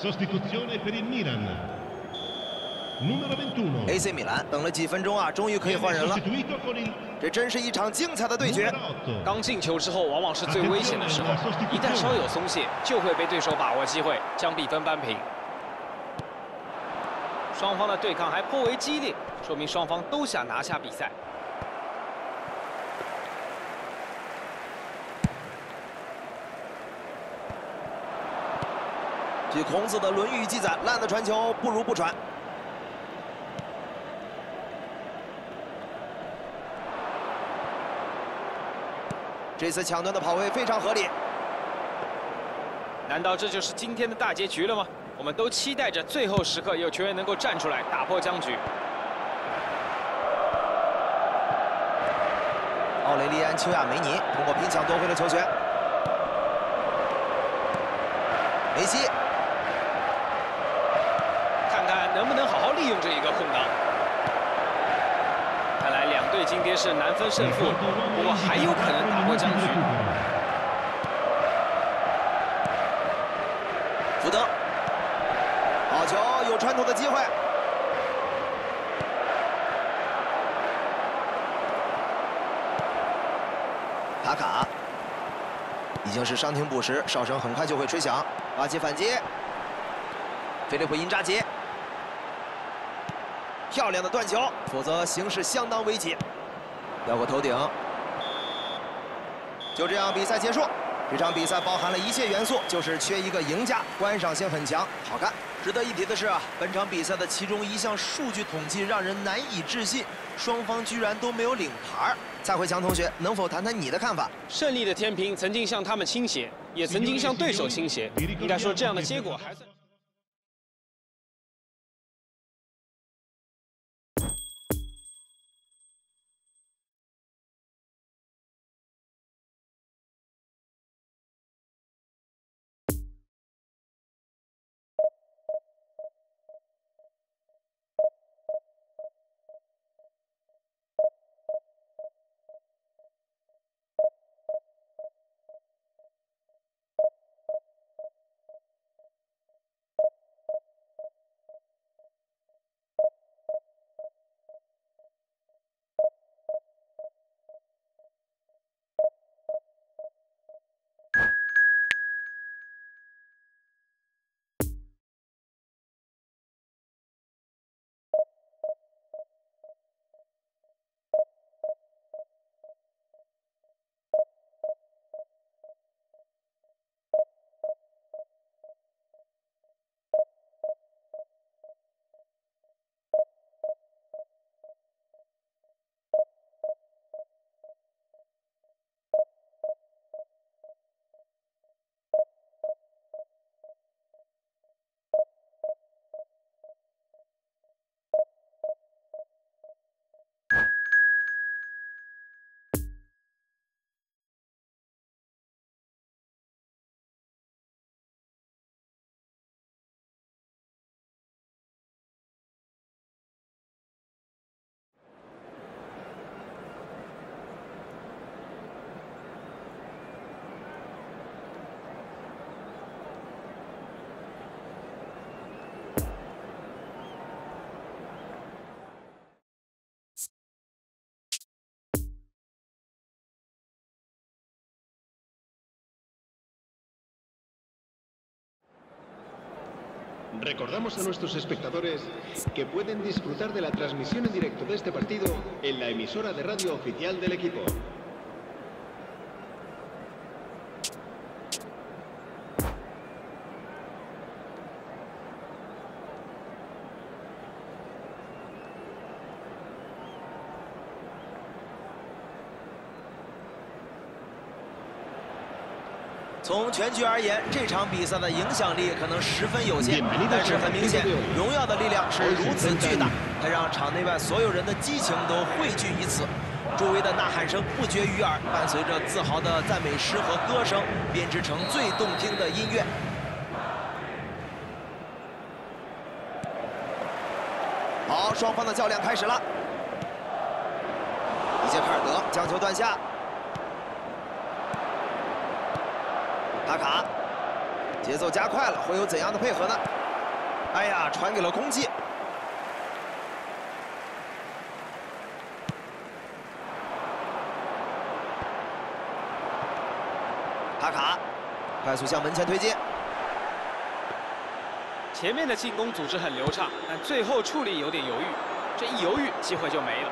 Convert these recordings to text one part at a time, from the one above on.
Sostituzione per il Milan. Numero 21. AC 米兰等了几分钟啊，终于可以换人了。这真是一场精彩的对决。numero 8. 刚进球之后，往往是最危险的时候，一旦稍有松懈，就会被对手把握机会，将比分扳平。双方的对抗还颇为激烈，说明双方都想拿下比赛。据孔子的《论语》记载，烂的传球不如不传。这次抢断的跑位非常合理。难道这就是今天的大结局了吗？我们都期待着最后时刻有球员能够站出来打破僵局。奥雷利安·丘亚梅尼通过拼抢夺回了球权。梅西，看看能不能好好利用这一个空档。看来两队今天是难分胜负，不过还有可能打破僵局。福德，好球，有传统的机会。卡卡已经是伤停补时，哨声很快就会吹响。发起反击，菲利普·因扎吉，漂亮的断球，否则形势相当危急。绕过头顶，就这样比赛结束。这场比赛包含了一切元素，就是缺一个赢家，观赏性很强，好看。值得一提的是啊，本场比赛的其中一项数据统计让人难以置信，双方居然都没有领牌。蔡慧强同学，能否谈谈你的看法？胜利的天平曾经向他们倾斜，也曾经向对手倾斜。应该说，这样的结果还算。Recordamos a nuestros espectadores que pueden disfrutar de la transmisión en directo de este partido en la emisora de radio oficial del equipo.《从全局而言，这场比赛的影响力可能十分有限，但是很明显，荣耀的力量是如此巨大，它让场内外所有人的激情都汇聚于此。周围的呐喊声不绝于耳，伴随着自豪的赞美诗和歌声，编织成最动听的音乐。好，双方的较量开始了。伊杰卡尔德将球断下，卡卡，节奏加快了，会有怎样的配合呢？哎呀，传给了空气。卡卡，快速向门前推进。前面的进攻组织很流畅，但最后处理有点犹豫，这一犹豫，机会就没了。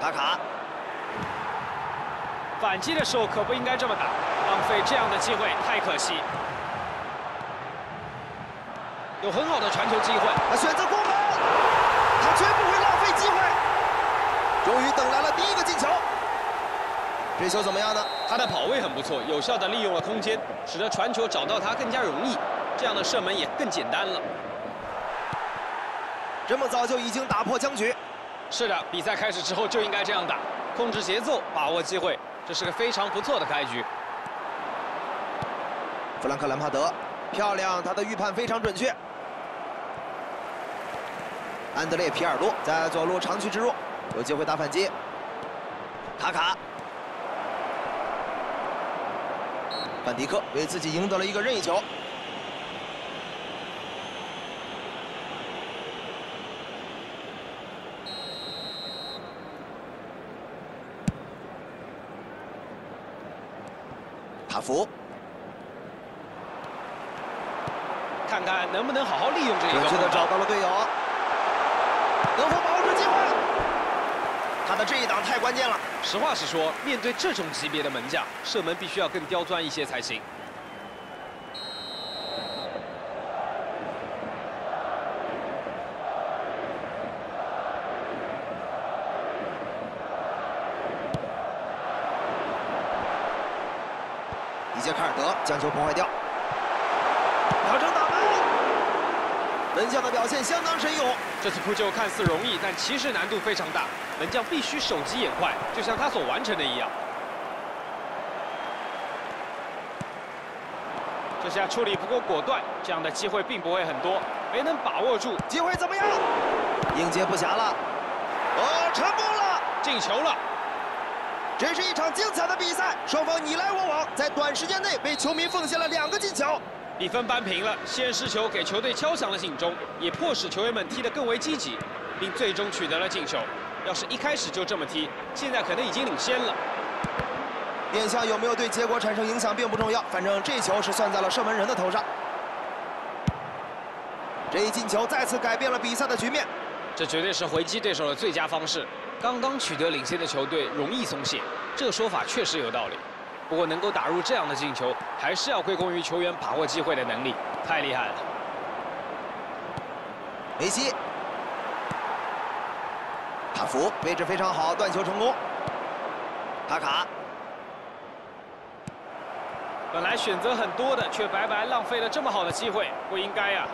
卡卡，反击的时候可不应该这么打，浪费这样的机会太可惜。有很好的传球机会，他选择攻门，他绝不会浪费机会。终于等来了第一个进球。这球怎么样呢？他的跑位很不错，有效的利用了空间，使得传球找到他更加容易，这样的射门也更简单了。这么早就已经打破僵局？是的，比赛开始之后就应该这样打，控制节奏，把握机会，这是个非常不错的开局。弗兰克·兰帕德，漂亮，他的预判非常准确。安德烈·皮尔洛在左路长驱直入，有机会打反击。卡卡。范迪克为自己赢得了一个任意球。福，看看能不能好好利用这一个。准确的找到了队友，能否把握住机会？他的这一档太关键了。实话实说，面对这种级别的门将，射门必须要更刁钻一些才行。杰卡尔德将球破坏掉，调整打门，门将的表现相当神勇。这次扑救看似容易，但其实难度非常大。门将必须手疾眼快，就像他所完成的一样。这下处理不够果断，这样的机会并不会很多，没能把握住。机会怎么样？应接不暇了。哦，成功了，进球了。这是一场精彩的比赛，双方你来我往，在短时间内为球迷奉献了两个进球，比分扳平了。先失球给球队敲响了警钟，也迫使球员们踢得更为积极，并最终取得了进球。要是一开始就这么踢，现在可能已经领先了。变相有没有对结果产生影响并不重要，反正这球是算在了射门人的头上。这一进球再次改变了比赛的局面，这绝对是回击对手的最佳方式。刚刚取得领先的球队容易松懈，这个说法确实有道理。不过能够打入这样的进球，还是要归功于球员把握机会的能力，太厉害了。梅西。塔福位置非常好，断球成功。卡卡，本来选择很多的，却白白浪费了这么好的机会，不应该呀。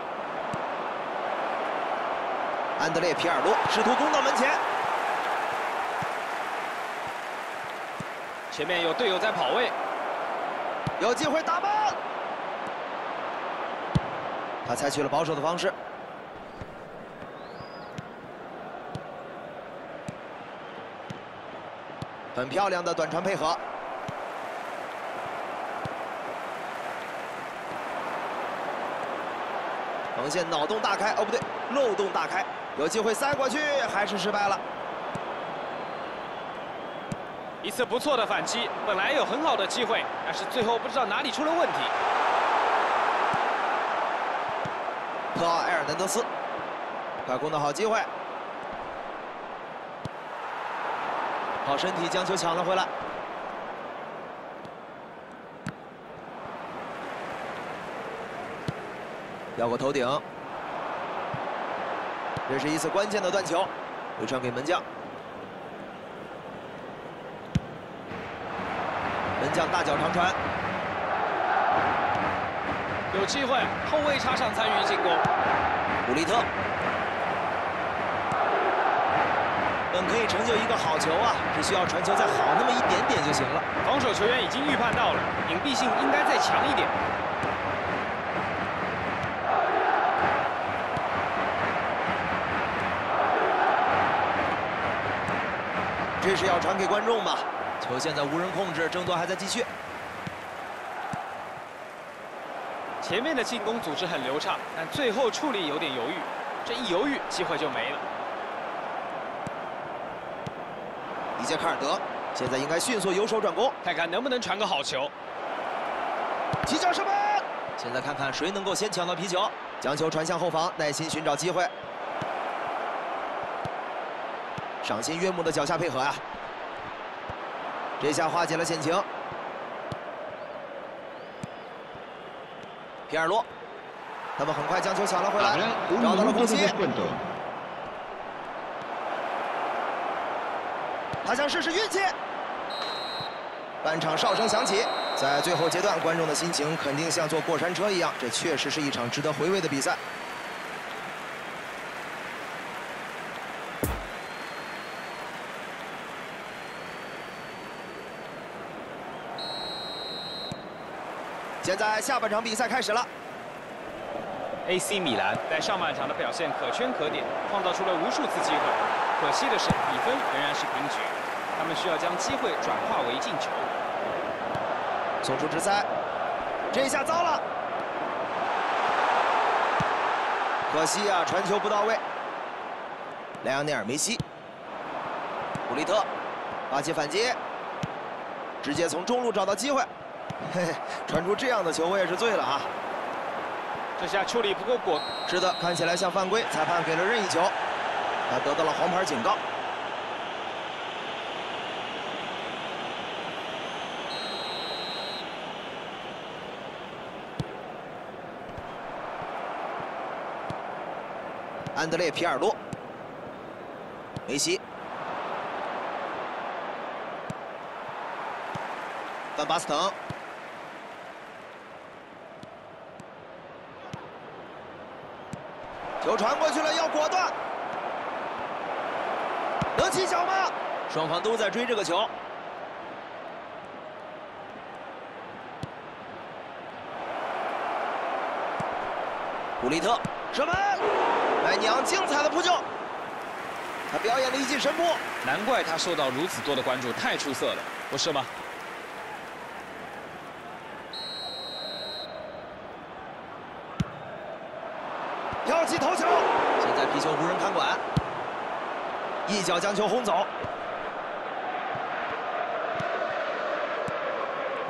安德烈皮尔洛试图攻到门前，前面有队友在跑位，有机会打门。他采取了保守的方式。很漂亮的短传配合，防线脑洞大开，哦不对，漏洞大开，有机会塞过去，还是失败了。一次不错的反击，本来有很好的机会，但是最后不知道哪里出了问题。特奥埃尔南德斯，快攻的好机会。好身体将球抢了回来，要过头顶，这是一次关键的断球，回传给门将，门将大脚长传，有机会，后卫插上参与进攻，古利特。本可以成就一个好球啊，只需要传球再好那么一点点就行了。防守球员已经预判到了，隐蔽性应该再强一点。这是要传给观众吗？球现在无人控制，争夺还在继续。前面的进攻组织很流畅，但最后处理有点犹豫，这一犹豫机会就没了。伊杰卡尔德现在应该迅速由守转攻，看看能不能传个好球。起脚射门，现在看看谁能够先抢到皮球，将球传向后防，耐心寻找机会。赏心悦目的脚下配合呀，这下化解了险情。皮尔洛，他们很快将球抢了回来，找到了空隙。他想试试运气。半场哨声响起，在最后阶段，观众的心情肯定像坐过山车一样，这确实是一场值得回味的比赛。现在下半场比赛开始了。AC 米兰在上半场的表现可圈可点，创造出了无数次机会，可惜的是比分仍然是平局。他们需要将机会转化为进球。送出直塞，这下糟了，可惜啊，传球不到位。莱昂内尔·梅西，古利特发起反击，直接从中路找到机会。嘿嘿，传出这样的球，我也是醉了啊！这下处理不够果，是的，看起来像犯规，裁判给了任意球，他得到了黄牌警告。安德烈·皮尔洛，梅西，范巴斯滕。球传过去了，要果断，能起脚吗？双方都在追这个球。古利特射门，麦尼昂精彩的扑救，他表演了一记神扑，难怪他受到如此多的关注，太出色了，不是吗？跳起头球，现在皮球无人看管，一脚将球轰走。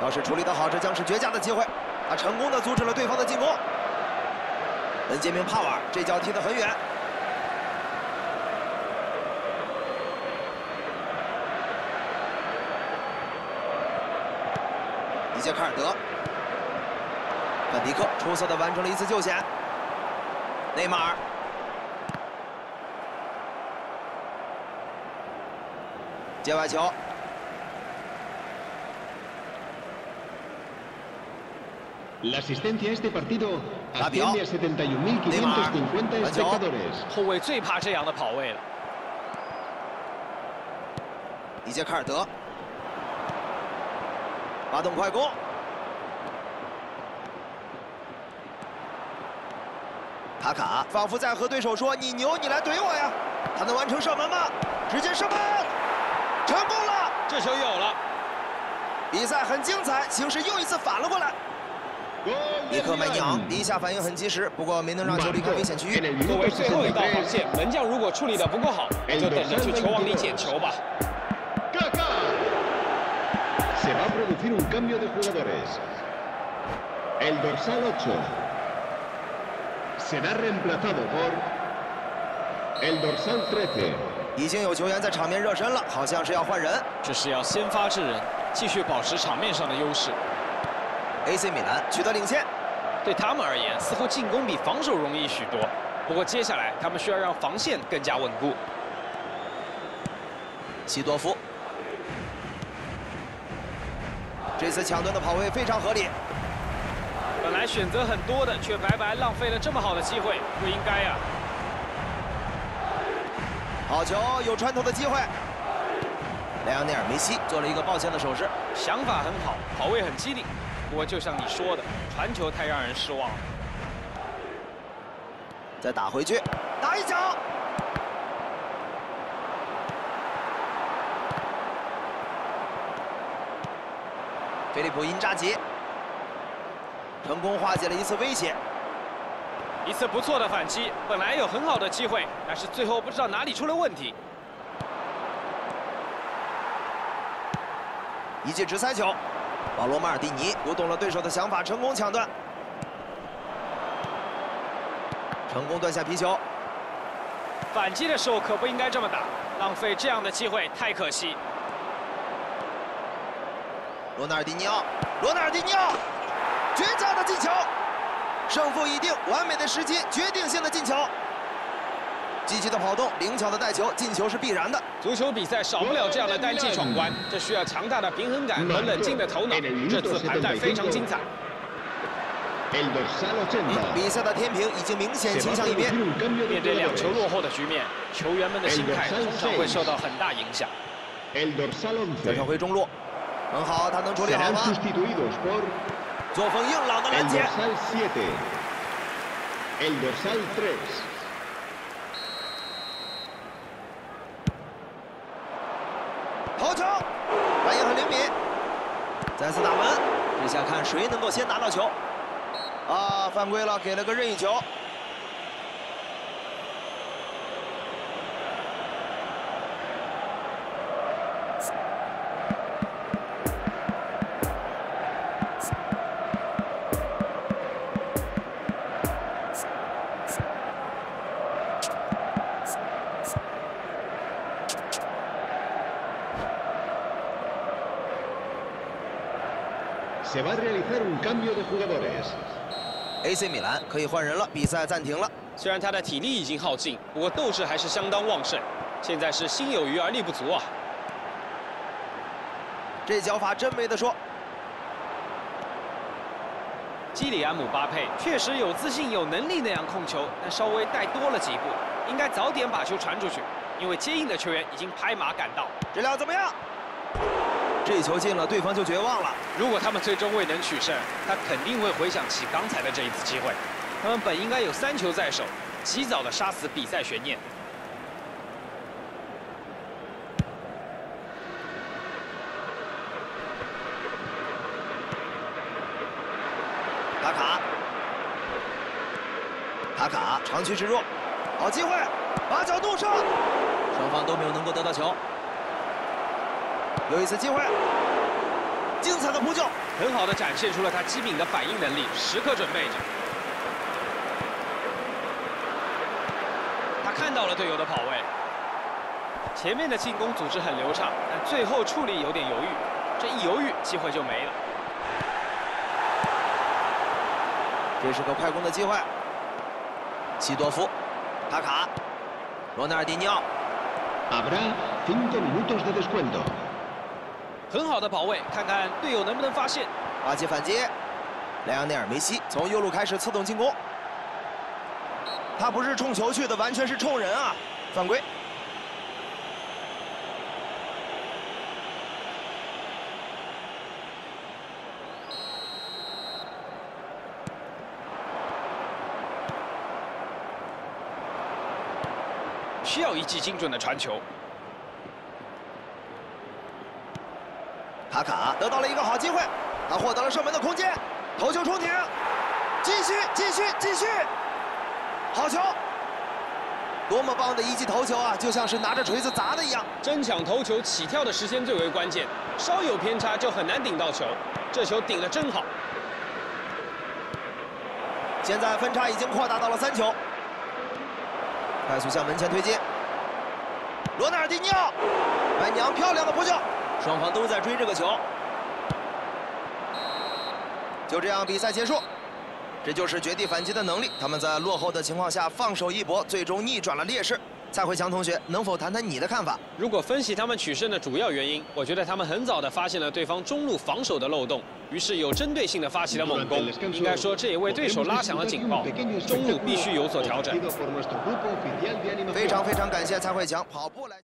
要是处理得好，这将是绝佳的机会。他成功的阻止了对方的进攻。本杰明·帕瓦尔这脚踢得很远。伊杰卡尔德，本迪克出色的完成了一次救险。内马尔，接外球。达比奥，内马尔，传球。后卫最怕这样的跑位了。伊杰卡尔德，发动快攻。卡卡仿佛在和对手说：“你牛，你来怼我呀！”他能完成射门吗？直接射门，成功了！这球有了。比赛很精彩，形势又一次反了过来。尼克麦尼昂第一下反应很及时，不过没能让球离开危险区域。作为最后一道防线，门将如果处理的不够好，就等着去球网里捡球吧。已经有球员在场面热身了，好像是要换人。这是要先发制人，继续保持场面上的优势。AC 米兰取得领先，对他们而言，似乎进攻比防守容易许多。不过接下来他们需要让防线更加稳固。西多夫，这次抢断的跑位非常合理。本来选择很多的，却白白浪费了这么好的机会，不应该呀！好球，有穿透的机会。莱昂内尔·梅西做了一个抱歉的手势，想法很好，跑位很机灵，不过就像你说的，传球太让人失望了。再打回去，打一脚。菲利普·因扎吉。成功化解了一次威胁。一次不错的反击，本来有很好的机会，但是最后不知道哪里出了问题。一记直塞球，保罗·马尔蒂尼读懂了对手的想法，成功抢断，成功断下皮球。反击的时候可不应该这么打，浪费这样的机会太可惜。罗纳尔迪尼奥，罗纳尔迪尼奥，绝佳的进球，胜负已定，完美的时机，决定性的进球。积极的跑动，灵巧的带球，进球是必然的。足球比赛少不了这样的单骑闯关，这需要强大的平衡感和冷静的头脑。这次盘带非常精彩。比赛的天平已经明显倾向一边。面对两球落后的局面，球员们的心态通常会受到很大影响。再传回中路，很好，他能处理好吗？作风硬朗的拦截。好球，反应很灵敏，再次打门，这下看谁能够先拿到球。啊，犯规了，给了个任意球。AC 米兰可以换人了，比赛暂停了。虽然他的体力已经耗尽，不过斗志还是相当旺盛。现在是心有余而力不足啊！这脚法真没得说。基里安姆巴佩确实有自信、有能力那样控球，但稍微带多了几步，应该早点把球传出去，因为接应的球员已经拍马赶到。质量怎么样？这球进了，对方就绝望了。如果他们最终未能取胜，他肯定会回想起刚才的这一次机会。他们本应该有三球在手，及早的杀死比赛悬念。卡卡，卡卡，长驱直入，好机会，把脚怒射，双方都没有能够得到球。有一次机会，精彩的扑救，很好的展现出了他机敏的反应能力，时刻准备着。他看到了队友的跑位，前面的进攻组织很流畅，但最后处理有点犹豫，这一犹豫，机会就没了。这是个快攻的机会，西多夫，卡卡，罗纳尔迪尼奥。很好的跑位，看看队友能不能发现。发起反击，莱昂内尔·梅西从右路开始策动进攻。他不是冲球去的，完全是冲人啊！犯规。需要一记精准的传球。卡卡得到了一个好机会，他获得了射门的空间，头球冲顶，继续继续继续，好球！多么棒的一记头球啊，就像是拿着锤子砸的一样。争抢头球起跳的时间最为关键，稍有偏差就很难顶到球。这球顶得真好。现在分差已经扩大到了三球，快速向门前推进。罗纳尔迪尼奥，白娘漂亮的扑救。双方都在追这个球，就这样比赛结束。这就是绝地反击的能力。他们在落后的情况下放手一搏，最终逆转了劣势。蔡慧强同学，能否谈谈你的看法？如果分析他们取胜的主要原因，我觉得他们很早的发现了对方中路防守的漏洞，于是有针对性的发起了猛攻。应该说，这也为对手拉响了警报，中路必须有所调整。非常非常感谢蔡慧强跑步来。